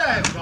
じゃないですか。